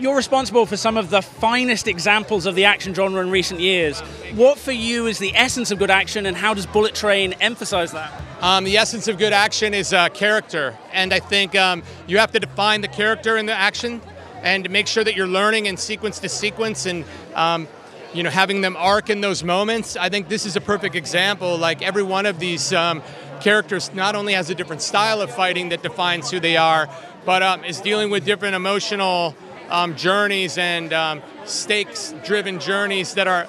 You're responsible for some of the finest examples of the action genre in recent years. What for you is the essence of good action, and how does Bullet Train emphasize that? Um, the essence of good action is uh, character, and I think um, you have to define the character in the action and make sure that you're learning in sequence to sequence and um, you know having them arc in those moments. I think this is a perfect example. Like every one of these um, characters not only has a different style of fighting that defines who they are, but um, is dealing with different emotional um, journeys and um, stakes driven journeys that are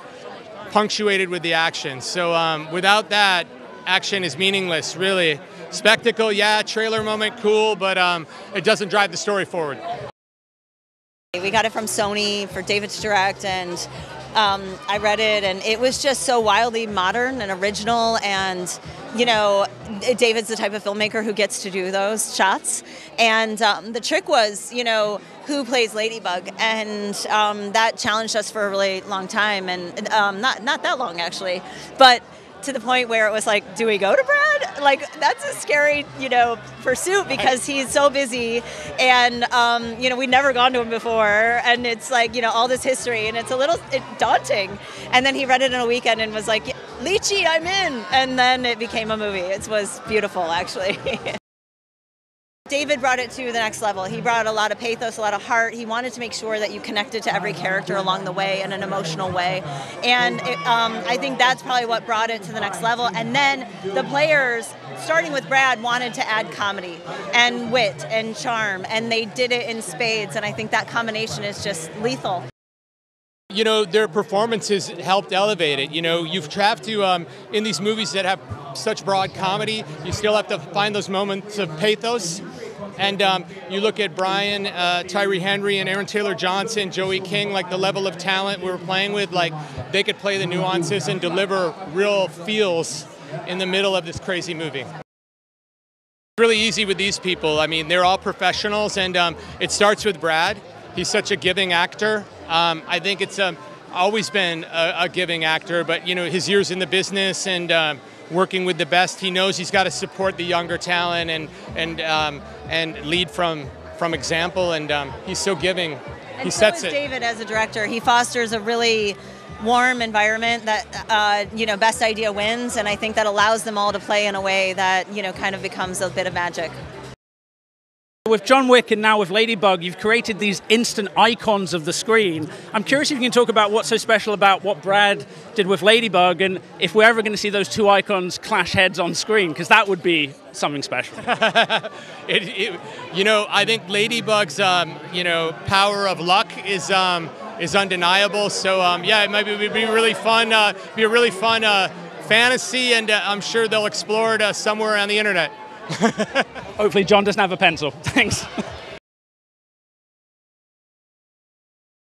punctuated with the action. So um, without that, action is meaningless, really. Spectacle, yeah, trailer moment, cool, but um, it doesn't drive the story forward. We got it from Sony for David's Direct, and um, I read it, and it was just so wildly modern and original. And you know, David's the type of filmmaker who gets to do those shots. And um, the trick was, you know, who plays Ladybug, and um, that challenged us for a really long time, and um, not not that long actually, but to the point where it was like, do we go to Brad? Like that's a scary, you know, pursuit because he's so busy, and um, you know we'd never gone to him before, and it's like you know all this history, and it's a little daunting. And then he read it in a weekend and was like, Leitchy, I'm in, and then it became a movie. It was beautiful, actually. David brought it to the next level. He brought a lot of pathos, a lot of heart. He wanted to make sure that you connected to every character along the way in an emotional way. And it, um, I think that's probably what brought it to the next level. And then the players, starting with Brad, wanted to add comedy and wit and charm. And they did it in spades. And I think that combination is just lethal. You know, their performances helped elevate it. You know, you've have to, um, in these movies that have such broad comedy, you still have to find those moments of pathos. And um, you look at Brian, uh, Tyree Henry, and Aaron Taylor Johnson, Joey King, like the level of talent we were playing with, like they could play the nuances and deliver real feels in the middle of this crazy movie really easy with these people. I mean, they're all professionals, and um, it starts with Brad. He's such a giving actor. Um, I think it's um, always been a, a, giving actor, but you know his years in the business and um, working with the best, he knows he's got to support the younger talent and and um, and lead from from example. And um, he's so giving. And he so sets it. David as a director. He fosters a really warm environment that uh, you know best idea wins, and I think that allows them all to play in a way that you know kind of becomes a bit of magic. With John Wick and now with Ladybug, you've created these instant icons of the screen. I'm curious if you can talk about what's so special about what Brad did with Ladybug and if we're ever going to see those two icons clash heads on screen, because that would be something special. it, it, you know, I think Ladybug's, um, you know, power of luck is um, is undeniable. So um, yeah, it might be, be really fun. Uh, be a really fun uh, fantasy, and uh, I'm sure they'll explore it uh, somewhere on the internet. Hopefully, John doesn't have a pencil. Thanks.